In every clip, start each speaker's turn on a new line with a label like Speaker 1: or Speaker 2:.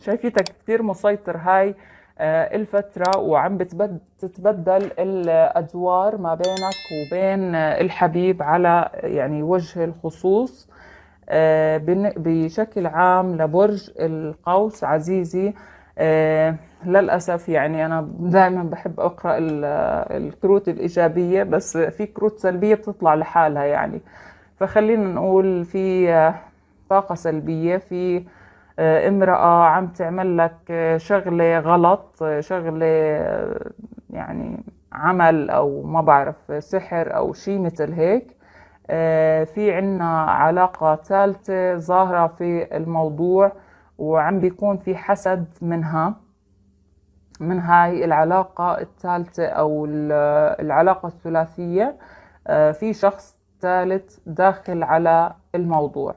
Speaker 1: شايفيتك كتير مسيطر هاي آه، الفترة وعم بتتبدل الأدوار ما بينك وبين الحبيب على يعني وجه الخصوص آه، بشكل عام لبرج القوس عزيزي. آه، للأسف يعني أنا دائما بحب أقرأ الكروت الإيجابية بس في كروت سلبية بتطلع لحالها يعني. فخلينا نقول في طاقة سلبية في امرأة عم تعمل لك شغلة غلط شغلة يعني عمل أو ما بعرف سحر أو شيء مثل هيك. في عنا علاقة ثالثة ظاهرة في الموضوع وعم بيكون في حسد منها. من هاي العلاقة الثالثة أو العلاقة الثلاثية في شخص ثالث داخل على الموضوع.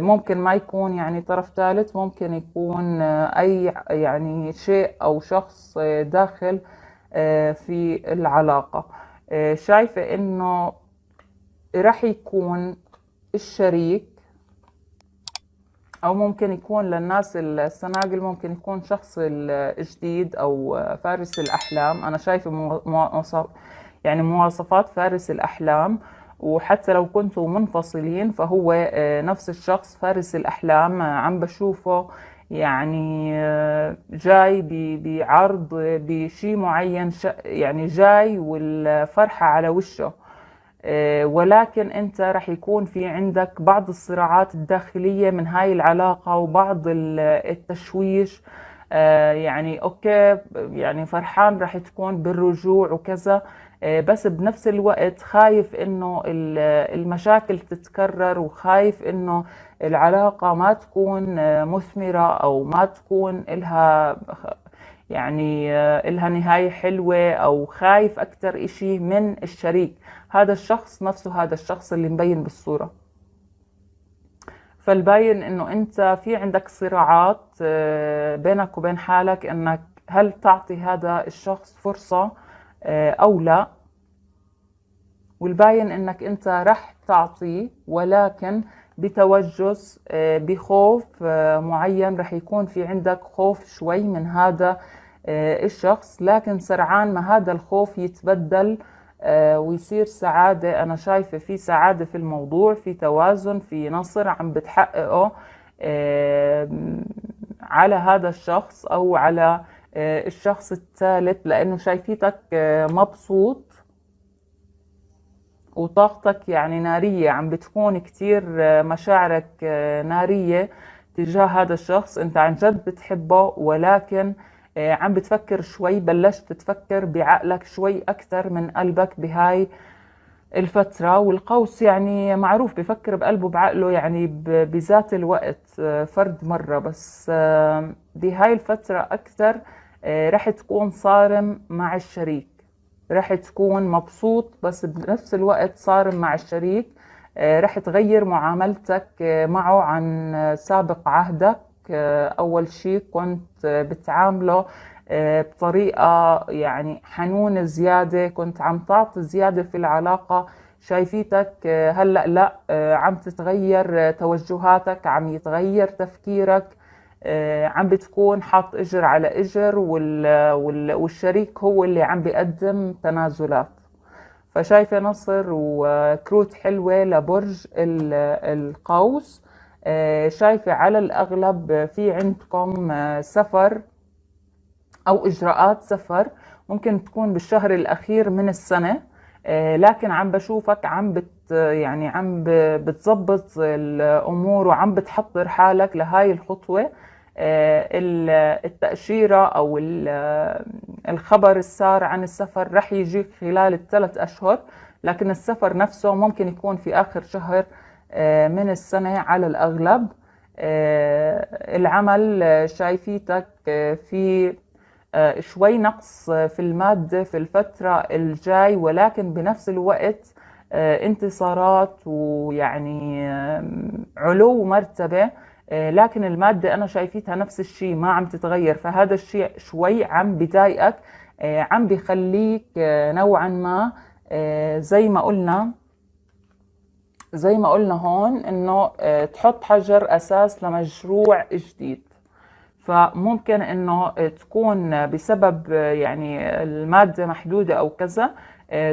Speaker 1: ممكن ما يكون يعني طرف ثالث ممكن يكون أي يعني شيء أو شخص داخل في العلاقة. شايفة إنه رح يكون الشريك أو ممكن يكون للناس السناقل ممكن يكون شخص الجديد أو فارس الأحلام. أنا شايفة مواصف يعني مواصفات فارس الأحلام. وحتى لو كنتوا منفصلين فهو نفس الشخص فارس الأحلام عم بشوفه يعني جاي بعرض بشيء معين يعني جاي والفرحة على وشه. آه، ولكن أنت رح يكون في عندك بعض الصراعات الداخلية من هاي العلاقة وبعض التشويش. آه، يعني أوكي يعني فرحان رح تكون بالرجوع وكذا آه، بس بنفس الوقت خايف إنه المشاكل تتكرر وخايف إنه العلاقة ما تكون مثمرة أو ما تكون لها يعني إلها نهاية حلوة أو خايف أكتر إشي من الشريك. هذا الشخص نفسه هذا الشخص اللي مبين بالصورة. فالباين إنه أنت في عندك صراعات آه، بينك وبين حالك إنك هل تعطي هذا الشخص فرصة آه، أو لا. والباين إنك أنت رح تعطيه ولكن بتوجس آه، بخوف معين رح يكون في عندك خوف شوي من هذا الشخص. لكن سرعان ما هذا الخوف يتبدل آه، ويصير سعادة. أنا شايفة في سعادة في الموضوع في توازن في نصر عم بتحققه على هذا الشخص أو على آه، الشخص الثالث لأنه شايفيتك آه، مبسوط وطاقتك يعني نارية عم بتكون كتير مشاعرك نارية تجاه هذا الشخص. أنت عن جد بتحبه ولكن آه، عم بتفكر شوي بلشت تفكر بعقلك شوي أكثر من قلبك بهاي الفترة. والقوس يعني معروف بفكر بقلبه بعقله يعني بذات الوقت آه، فرد مرة. بس آه، بهاي الفترة أكثر رح تكون صارم مع الشريك. رح تكون مبسوط بس بنفس الوقت صارم مع الشريك. رح تغير معاملتك معه عن سابق عهدك. أول شيء كنت بتعامله آه، بطريقة يعني حنونة زيادة. كنت عم تعطي زيادة في العلاقة. شايفيتك آه، هلأ لا آه، عم تتغير توجهاتك عم يتغير تفكيرك. عم بتكون حاط إجر على إجر والشريك هو اللي عم بيقدم تنازلات. فشايفة نصر وكروت حلوة لبرج القوس. آه، شايفة على الأغلب في عندكم آه، سفر أو إجراءات سفر ممكن تكون بالشهر الأخير من السنة. آه، لكن عم بشوفك عم بت يعني عم بتظبط الأمور وعم بتحضر حالك لهاي الخطوة. التأشيرة أو الخبر السار عن السفر رح يجيك خلال الثلاث أشهر لكن السفر نفسه ممكن يكون في آخر شهر آه، من السنة على الأغلب. آه، العمل آه، شايفيتك في شوي نقص في المادة في الفترة الجاي ولكن بنفس الوقت انتصارات ويعني علو مرتبة لكن المادة أنا شايفيتها نفس الشيء ما عم تتغير. فهذا الشيء شوي عم بضايقك عم بخليك نوعا ما زي ما قلنا زي ما قلنا هون إنه آه، تحط حجر أساس لمشروع جديد. فممكن إنه تكون بسبب يعني المادة محدودة أو كذا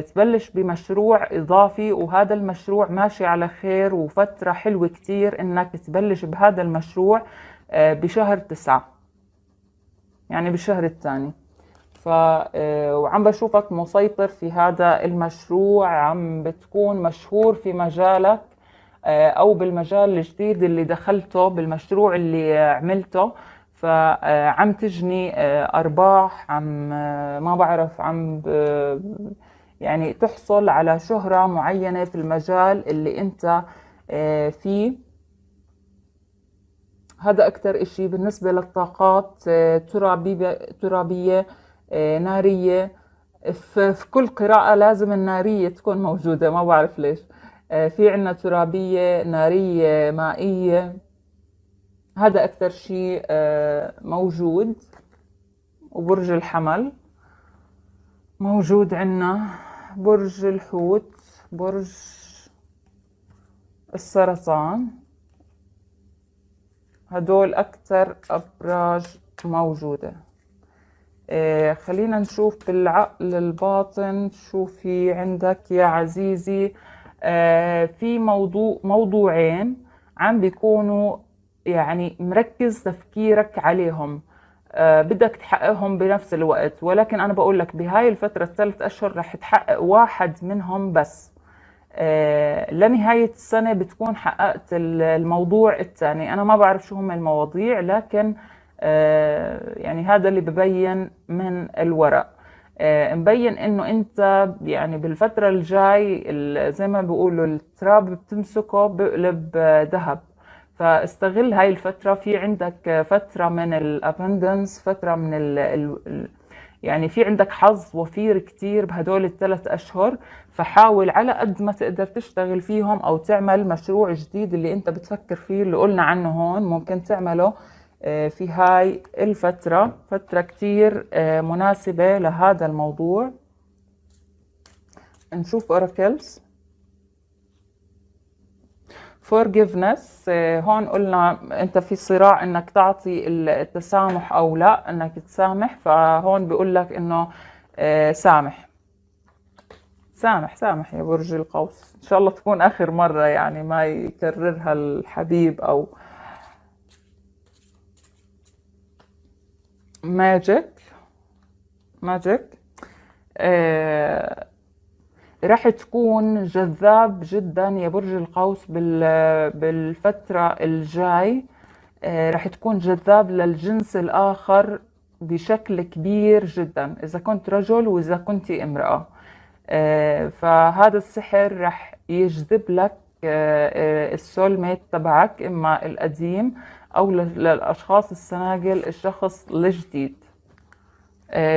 Speaker 1: تبلش بمشروع إضافي وهذا المشروع ماشي على خير وفترة حلوة كتير إنك تبلش بهذا المشروع بشهر تسعة. يعني بالشهر الثاني. ف وعم بشوفك مسيطر في هذا المشروع عم بتكون مشهور في مجالك أو بالمجال الجديد اللي دخلته بالمشروع اللي عملته. فعم تجني أرباح عم ما بعرف عم يعني تحصل على شهرة معينة في المجال اللي أنت فيه. هذا أكثر إشي بالنسبة للطاقات ترابية, ترابية نارية. في كل قراءة لازم النارية تكون موجودة ما بعرف ليش. في عنا ترابية نارية مائية. هذا أكثر شيء موجود. وبرج الحمل موجود عنا برج الحوت برج السرطان. هدول أكثر أبراج موجودة. آه خلينا نشوف بالعقل الباطن شو في عندك يا عزيزي. آه في موضوع موضوعين عم بيكونوا يعني مركز تفكيرك عليهم. بدك تحققهم بنفس الوقت. ولكن أنا بقول لك بهاي الفترة الثلاث أشهر رح تحقق واحد منهم بس. آه لنهاية السنة بتكون حققت الموضوع الثاني. أنا ما بعرف شو هم المواضيع لكن آه يعني هذا اللي ببين من الورق. آه مبين إنه أنت يعني بالفترة الجاي زي ما بيقولوا التراب بتمسكه بقلب ذهب. فاستغل هاي الفترة. في عندك فترة من الابندنس فترة من ال ال يعني في عندك حظ وفير كتير بهدول الثلاث أشهر. فحاول على قد ما تقدر تشتغل فيهم أو تعمل مشروع جديد اللي أنت بتفكر فيه اللي قلنا عنه هون. ممكن تعمله في هاي الفترة. فترة كتير مناسبة لهذا الموضوع. نشوف أوراكلز forgiveness. هون قلنا أنت في صراع إنك تعطي التسامح أو لا إنك تسامح. فهون بيقول لك إنه سامح. سامح سامح يا برج القوس. إن شاء الله تكون آخر مرة يعني ما يكررها الحبيب أو magic magic آه راح تكون جذاب جدا يا برج القوس بالفترة الجاي. راح تكون جذاب للجنس الآخر بشكل كبير جدا إذا كنت رجل وإذا كنت امرأة. فهذا السحر راح يجذب لك ال soulmate تبعك إما القديم أو للأشخاص السناجل الشخص الجديد.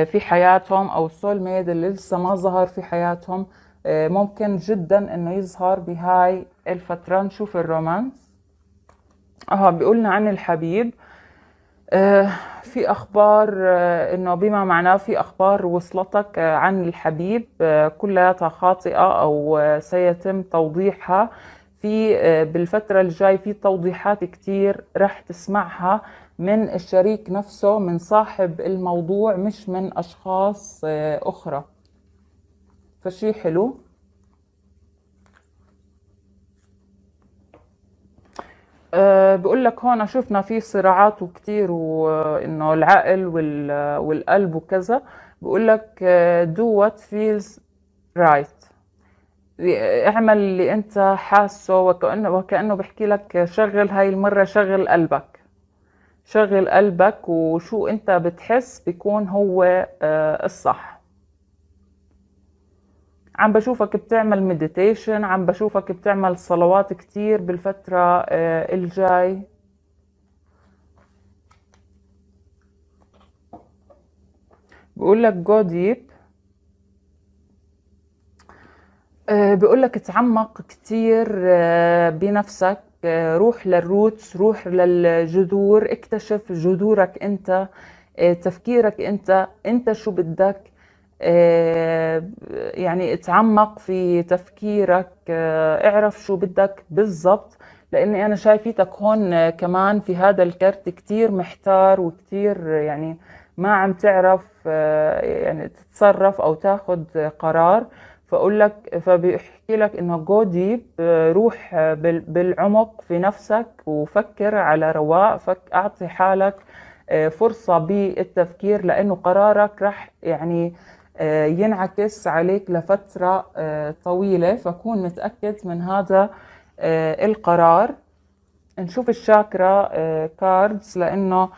Speaker 1: في حياتهم أو السول ميد اللي لسه ما ظهر في حياتهم ممكن جدا إنه يظهر بهاي الفترة نشوف الرومانس. آه بيقولنا عن الحبيب. آه في أخبار آه إنه بما معناه في أخبار وصلتك آه عن الحبيب كلها خاطئة أو سيتم توضيحها. في بالفترة الجاي في توضيحات كتير رح تسمعها من الشريك نفسه من صاحب الموضوع مش من أشخاص أخرى. فشي حلو. أه بقول لك هون شفنا في صراعات وكتير وانه العقل والقلب وكذا. بقول لك do what feels right. اعمل اللي انت حاسه وكأنه وكأنه بحكي لك شغل هاي المرة شغل قلبك. شغل قلبك وشو انت بتحس بيكون هو أه الصح. عم بشوفك بتعمل مديتيشن عم بشوفك بتعمل صلوات كتير بالفترة الجاي. بقول لك go deep بقول لك تعمق كتير بنفسك روح لل roots روح للجذور اكتشف جذورك انت تفكيرك انت انت شو بدك. يعني اتعمق في تفكيرك اعرف شو بدك بالضبط لأني أنا شايفيتك هون آه، كمان في هذا الكرت كتير محتار وكتير يعني ما عم تعرف آه، يعني تتصرف أو تاخد قرار. فأقول لك فبيحكي لك إنه جو ديب روح بال- بالعمق في نفسك وفكر على رواق فك أعطي حالك آه، فرصة بالتفكير لأنه قرارك رح يعني آه، ينعكس عليك لفترة آه، طويلة. فكون متأكد من هذا آه، القرار. نشوف ال chakra cards لأنه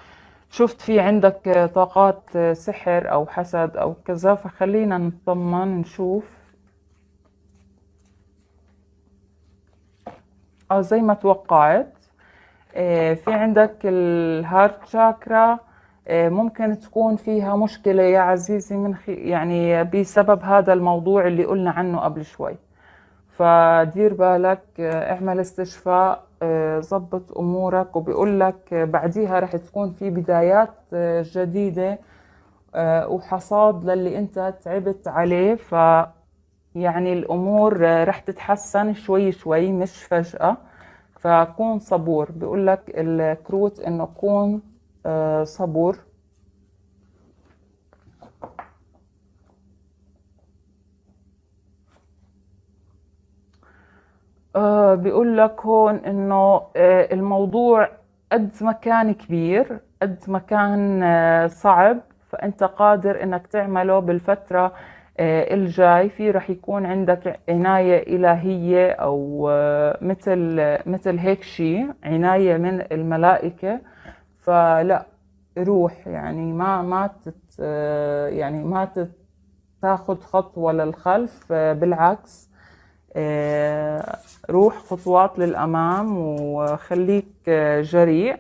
Speaker 1: شفت في عندك آه، طاقات آه، سحر أو حسد أو كذا. فخلينا نطمن نشوف. آه زي ما توقعت آه، في عندك ال heart chakra آه، ممكن تكون فيها مشكلة يا عزيزي من خي... يعني بسبب هذا الموضوع اللي قلنا عنه قبل شوي. فدير بالك آه، اعمل استشفاء آه، ظبط أمورك. وبيقول لك آه، بعديها رح تكون في بدايات آه، جديدة آه، وحصاد للي انت تعبت عليه. ف يعني الأمور آه، رح تتحسن شوي شوي مش فجأة. فكون صبور. بيقول لك الكروت إنه كون آه، صبور آه بيقول لك هون إنه آه الموضوع قد ما كان كبير قد ما كان آه صعب فأنت قادر إنك تعمله بالفترة آه الجاي. في رح يكون عندك عناية إلهية آه مثل مثل هيك شيء عناية من الملائكة. فلا روح يعني ما ما تت يعني ما تاخذ خطوة للخلف بالعكس روح خطوات للأمام وخليك جريء.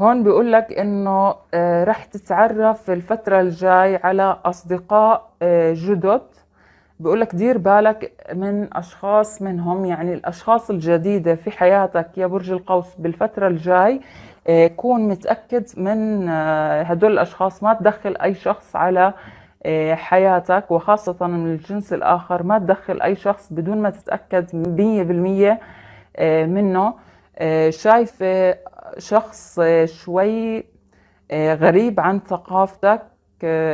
Speaker 1: هون بيقول لك آه، رح تتعرف الفترة الجاي على أصدقاء آه، جدد. بيقول لك دير بالك من أشخاص منهم يعني الأشخاص الجديدة في حياتك يا برج القوس بالفترة الجاي آه، كون متأكد من آه، هدول الأشخاص ما تدخل أي شخص على آه، حياتك وخاصة من الجنس الآخر ما تدخل أي شخص بدون ما تتأكد مية بالمية منه. شايفة شخص شوي غريب عن ثقافتك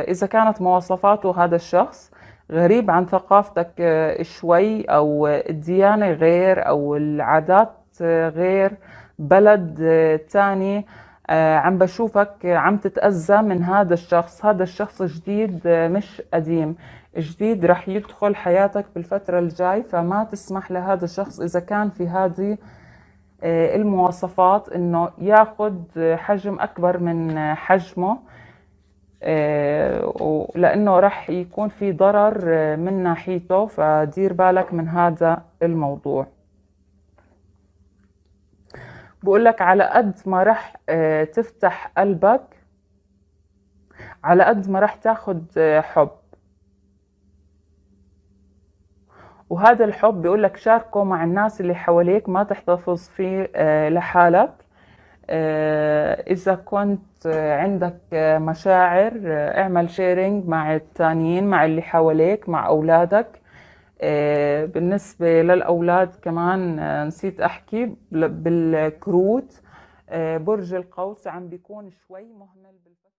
Speaker 1: إذا كانت مواصفاته هذا الشخص. غريب عن ثقافتك آه، شوي أو الديانة غير أو العادات آه، غير بلد آه، تاني. عم بشوفك عم تتأذى من هذا الشخص. هذا الشخص جديد مش قديم. جديد رح يدخل حياتك بالفترة الجاي فما تسمح لهذا الشخص إذا كان في هذه المواصفات إنه ياخد حجم أكبر من حجمه. آه، لأنه رح يكون في ضرر آه، من ناحيته فدير بالك من هذا الموضوع. بقول لك على قد ما رح آه، تفتح قلبك على قد ما رح تاخد آه، حب. وهذا الحب بيقول لك شاركه مع الناس اللي حواليك ما تحتفظ فيه لحالك. إذا كنت آه، عندك آه، مشاعر آه، اعمل شيرنج مع التانيين مع اللي حواليك مع أولادك. آه، بالنسبة للأولاد كمان آه، نسيت أحكي بال- بالكروت. آه، برج القوس عم بيكون شوي مهمل بالفترة